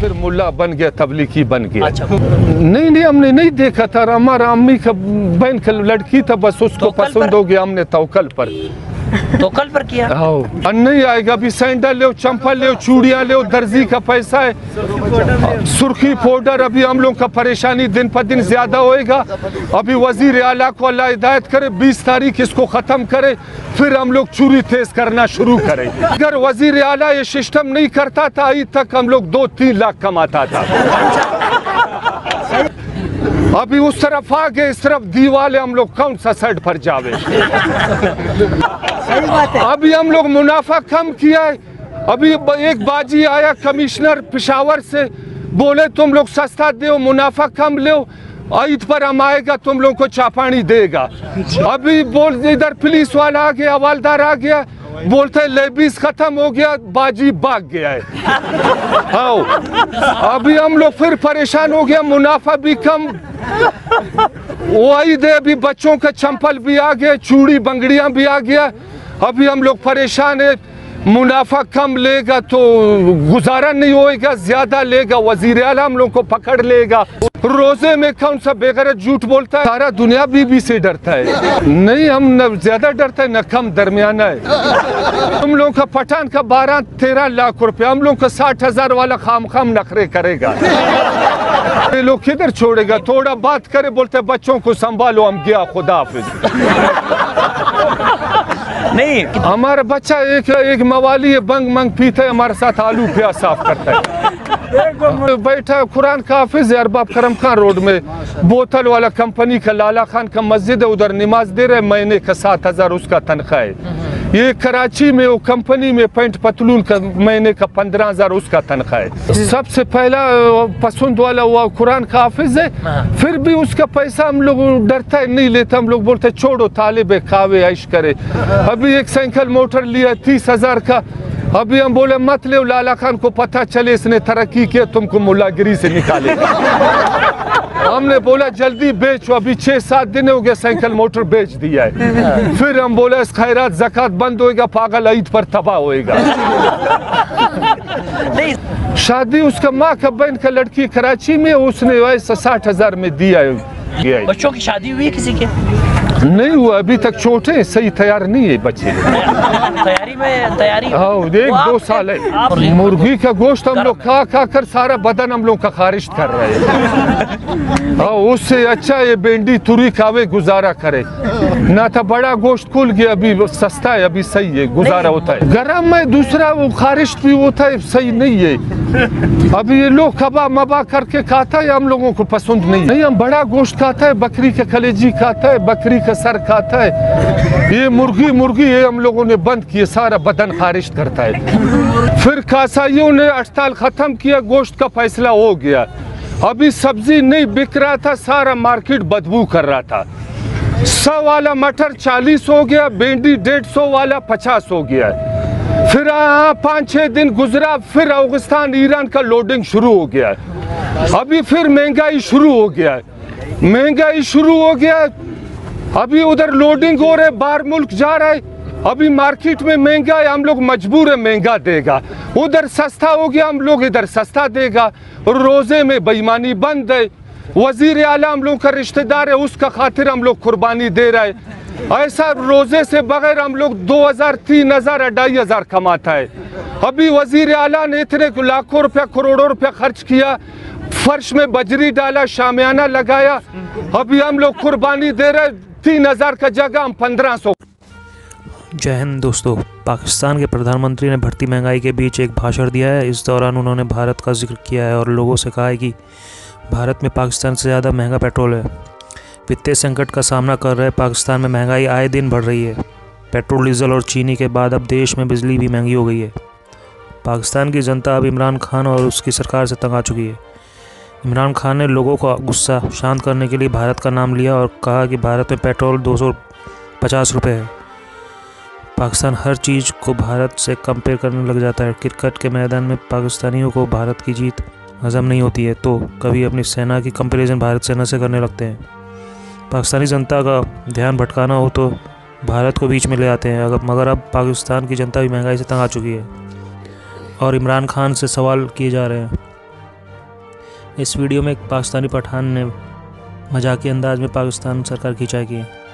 پھر ملا بن گیا تبلیغی بن گیا۔ اچھا۔ نہیں نہیں ہم نے نہیں دیکھا تھا۔ ہمارا امی کا بہن کا لڑکی تھا بس اس کو پسند ہو گیا ہم نے توکل پر۔ توکل پر کیا؟ نہیں آئے گا۔ بھی سینڈل لیو چمپا لیو چوڑیاں لیو درزی کا پیسہ ہے۔ سرخی پوڈر ابھی ہم لوگ کا پریشانی دن پر دن زیادہ ہوئے گا۔ ابھی وزیر اعلیٰ کو اللہ ہدایت کرے بیس تاریخ اس کو ختم کرے۔ پھر ہم لوگ چوری تیز کرنا شروع کریں۔ اگر وزیر اعلیٰ یہ سسٹم نہیں کرتا تھا آئی تک ہم لوگ دو تین لاکھ کماتا تھا۔ ابھی اس طرف آ گئے اس طرف دیوالے ہم لوگ کون سا سائڈ پر جاوے۔ ابھی ہم لوگ منافع کم کیا ہے۔ ابھی ایک باجی آیا کمشنر پشاور سے بولے تم لوگ سستا دیو منافع کم لو عید پر ہم آئے گا، تم لوگوں کو چاپانی دے گا۔ ابھی بول، ادھر پولیس والا آ گیا، والدار آ گیا، بولتے لیبیز ختم ہو گیا، باجی باگ گیا ہے۔ ابھی ہم لوگ پھر پریشان ہو گیا، منافع بھی کم۔ وہ عید ہے ابھی بچوں کا چمپل بھی آ گیا چوڑی بنگڑیاں بھی آ گیا۔ ابھی ہم لوگ پریشان ہیں۔ منافع کم لے گا تو گزارا نہیں ہوئے گا، زیادہ لے گا، وزیر اعلیٰ ہم لوگوں کو پکڑ لے گا۔ روزے میں کون سا بےغیر جھوٹ بولتا ہے؟ سارا دنیا بی بی سے ڈرتا ہے۔ نہیں، ہم نہ زیادہ ڈرتا ہے نہ کم درمیانہ ہے۔ ہم لوگوں کا پٹھان کا بارہ، تیرہ لاکھ روپے ہم لوگوں کا ساٹھ ہزار والا خام خام نخرے کرے گا۔ یہ لوگ کدھر چھوڑے گا؟ تھوڑا بات کرے، بولتے بچوں کو سنبھالو، ہم گیا خدا حافظ۔ نہیں، ہمارا بچہ ایک ایک موالی ہے، بنگ منگ پیتا ہے، ہمارے ساتھ آلو پیاز صاف کرتا ہے۔ بیٹھا قرآن کا حافظ ہے، ارباب کرم خان روڈ میں۔ بوتل والا کمپنی کا، لالا خان کا مسجد ہے، ادھر نماز دے رہے مہینے کا سات ہزار اس کا تنخواہ ہے۔ یہ کراچی میں وہ کمپنی میں پینٹ پتلون کا مہینے کا پندرہ ہزار اس کا تنخواہ ہے۔ جی۔ سب سے پہلا پسند والا وہ قرآن کا حافظ ہے۔ ہاں۔ پھر بھی اس کا پیسہ ہم لوگ ڈرتا ہے نہیں لیتا ہم لوگ بولتے چھوڑو طالب ہے کھاوے عائش کرے۔ ابھی ایک سائیکل موٹر لیا تیس ہزار کا۔ ابھی ہم بولے مت لے لالا خان کو پتہ چلے اس نے ترقی کیا تم کو ملاگری سے نکالے۔ گا ہم نے بولا جلدی بیچو، ابھی چھ سات دن ہو گیا سائیکل، موٹر بیچ دیا ہے۔ پھر ہم بولا اس خیرات زکات بند ہوئے گا، پاگل عید پر تباہ ہوئے گا۔ شادی اس کا ماں کا بہن کا لڑکی کراچی میں، اس نے ساٹھ ہزار میں دیا۔ ہے بچوں کی شادی ہوئی کسی کے؟ نہیں ہوا ابھی تک چھوٹے ہیں صحیح تیار نہیں ہے بچے۔ تیاری میں تیاری۔ ہاں دیکھ دو سال ہے۔ مرغی کا گوشت ہم لوگ کھا کھا کر سارا بدن ہم لوگ کا خارج کر رہے ہیں۔ ہاں اس سے اچھا یہ بینڈی توری کھاوے گزارا کرے۔ نہ تھا بڑا گوشت کھل گیا ابھی سستا ہے ابھی صحیح ہے گزارا ہوتا ہے۔ گرم میں دوسرا وہ خارش بھی ہوتا ہے صحیح نہیں ہے۔ ابھی یہ لوگ کبا مبا کر کے کھاتا ہے ہم لوگوں کو پسند نہیں نہیں ہم بڑا گوشت کھاتا ہے بکری کا کلیجی کھاتا ہے بکری کا سر کھاتا ہے۔ یہ مرغی مرغی ہے ہم لوگوں نے بند کیے، سارا بدن خارج کرتا ہے۔ پھر کاسائیوں نے اٹھتال ختم کیا، گوشت کا فیصلہ ہو گیا۔ ابھی سبزی نہیں بک رہا تھا، سارا مارکیٹ بدبو کر رہا تھا۔ سو والا مٹر چالیس ہو گیا بینڈی ڈیڑھ سو والا پچاس ہو گیا۔ پھر پانچ چھ دن گزرا، پھر افغانستان، ایران کا لوڈنگ شروع ہو گیا۔ ابھی پھر مہنگائی شروع ہو گیا۔ مہنگائی شروع ہو گیا۔ ابھی ادھر لوڈنگ ہو رہے، باہر ملک جا رہا ہے ابھی مارکیٹ میں مہنگا ہے ہم لوگ مجبور ہیں، مہنگا دے گا۔ ادھر سستا ہو گیا، ہم لوگ ادھر سستا دے گا۔ روزے میں بےمانی بند ہے۔ وزیر اعلیٰ ہم لوگ کا رشتہ دار ہے، اس کا خاطر ہم لوگ قربانی دے رہے ایسا روزے سے بغیر ہم لوگ دو ہزار، تین ہزار اڈائی ہزار کماتا ہے۔ ابھی وزیر اعلیٰ نے اتنے لاکھوں روپیہ، کروڑوں روپیہ خرچ کیا۔ فرش میں بجری ڈالا، شامیانہ لگایا۔ ابھی ہم لوگ قربانی دے رہے۔ تین ہزار کا جگہ ہم پندرہ سو جے ہند دوستو، پاکستان کے پردھان منتری نے بھرتی مہنگائی کے بیچ ایک بھاشر دیا ہے۔ اس دوران انہوں نے بھارت کا ذکر کیا ہے اور لوگوں سے کہا ہے کہ بھارت میں پاکستان سے زیادہ مہنگا پیٹرول ہے۔ وتیہ سنکٹ کا سامنا کر رہے پاکستان میں مہنگائی آئے دن بڑھ رہی ہے۔ پیٹرول، ڈیزل اور چینی کے بعد اب دیش میں بجلی بھی مہنگی ہو گئی ہے۔ پاکستان کی جنتا اب عمران خان اور اس کی سرکار سے تنگ آ چکی ہے۔ عمران خان نے لوگوں کا غصہ شانت کرنے کے لیے بھارت کا نام لیا اور کہا کہ بھارت میں پیٹرول دو سو پچاس روپے ہے۔ پاکستان ہر چیز کو بھارت سے کمپیئر کرنے لگ جاتا ہے۔ کرکٹ کے میدان میں پاکستانیوں کو بھارت کی جیت ہضم نہیں ہوتی ہے۔ تو کبھی اپنی سینا کی کمپیریزن بھارت سینا سے کرنے لگتے ہیں۔ پاکستانی جنتا کا دھیان بھٹکانا ہو تو بھارت کو بیچ میں لے آتے ہیں۔ اگر مگر اب پاکستان کی جنتا بھی مہنگائی سے تنگ آ چکی ہے۔ اور عمران خان سے سوال کیے جا رہے ہیں۔ اس ویڈیو میں ایک پاکستانی پٹھان نے مذاقی انداز میں پاکستان سرکار کھینچائی کی۔ ہے